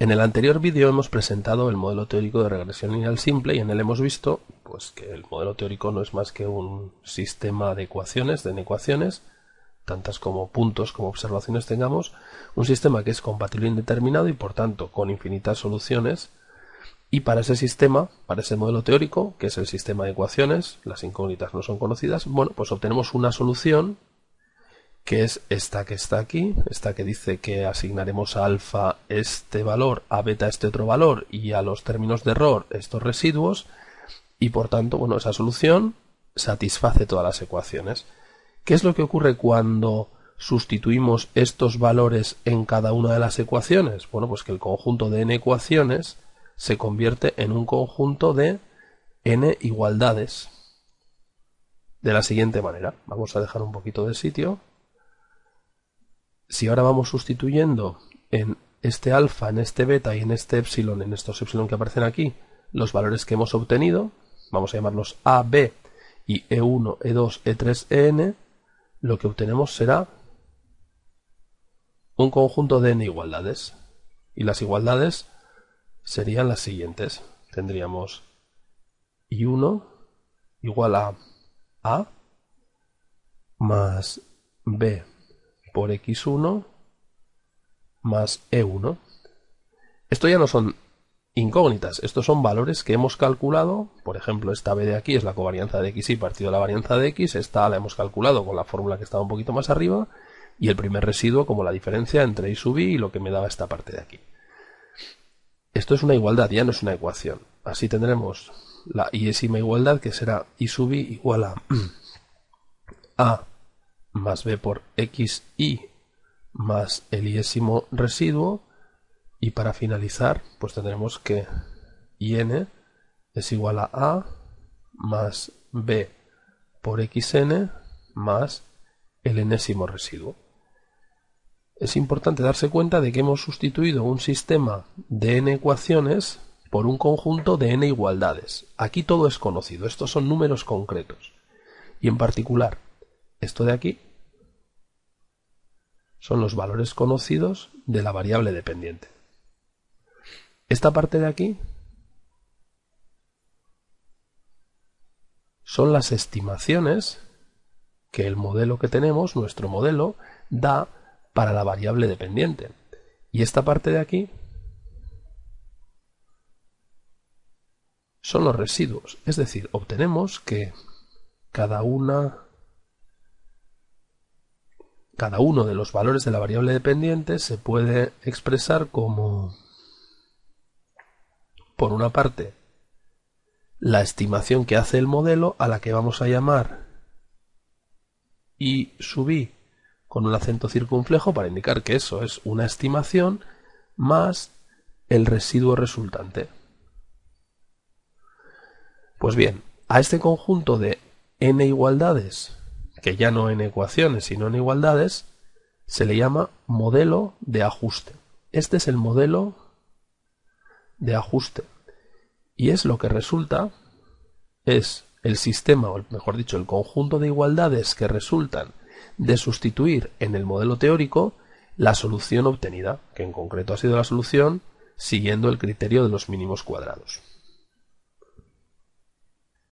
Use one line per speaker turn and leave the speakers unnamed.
En el anterior vídeo hemos presentado el modelo teórico de regresión lineal simple y en él hemos visto pues, que el modelo teórico no es más que un sistema de ecuaciones, de ecuaciones, tantas como puntos como observaciones tengamos, un sistema que es compatible e indeterminado y por tanto con infinitas soluciones. Y para ese sistema, para ese modelo teórico, que es el sistema de ecuaciones, las incógnitas no son conocidas, bueno, pues obtenemos una solución que es esta que está aquí, esta que dice que asignaremos a alfa este valor, a beta este otro valor y a los términos de error estos residuos y por tanto, bueno, esa solución satisface todas las ecuaciones. ¿Qué es lo que ocurre cuando sustituimos estos valores en cada una de las ecuaciones? Bueno, pues que el conjunto de n ecuaciones se convierte en un conjunto de n igualdades. De la siguiente manera, vamos a dejar un poquito de sitio si ahora vamos sustituyendo en este alfa, en este beta y en este epsilon, en estos epsilon que aparecen aquí, los valores que hemos obtenido, vamos a llamarlos A, B y E1, E2, E3, EN, lo que obtenemos será un conjunto de n igualdades. Y las igualdades serían las siguientes. Tendríamos I1 igual a A más B por x1 más e1. Esto ya no son incógnitas, estos son valores que hemos calculado, por ejemplo, esta b de aquí es la covarianza de x y partido de la varianza de x, esta la hemos calculado con la fórmula que estaba un poquito más arriba, y el primer residuo como la diferencia entre y sub y lo que me daba esta parte de aquí. Esto es una igualdad, ya no es una ecuación. Así tendremos la iésima igualdad que será i sub igual a más b por xi más el iésimo residuo y para finalizar pues tendremos que in es igual a a más b por xn más el enésimo residuo. Es importante darse cuenta de que hemos sustituido un sistema de n ecuaciones por un conjunto de n igualdades. Aquí todo es conocido, estos son números concretos. Y en particular, esto de aquí son los valores conocidos de la variable dependiente. Esta parte de aquí son las estimaciones que el modelo que tenemos, nuestro modelo, da para la variable dependiente. Y esta parte de aquí son los residuos. Es decir, obtenemos que cada una cada uno de los valores de la variable dependiente se puede expresar como, por una parte, la estimación que hace el modelo a la que vamos a llamar y subí con un acento circunflejo para indicar que eso es una estimación más el residuo resultante. Pues bien, a este conjunto de n igualdades que ya no en ecuaciones sino en igualdades, se le llama modelo de ajuste. Este es el modelo de ajuste. Y es lo que resulta, es el sistema, o mejor dicho, el conjunto de igualdades que resultan de sustituir en el modelo teórico la solución obtenida, que en concreto ha sido la solución siguiendo el criterio de los mínimos cuadrados.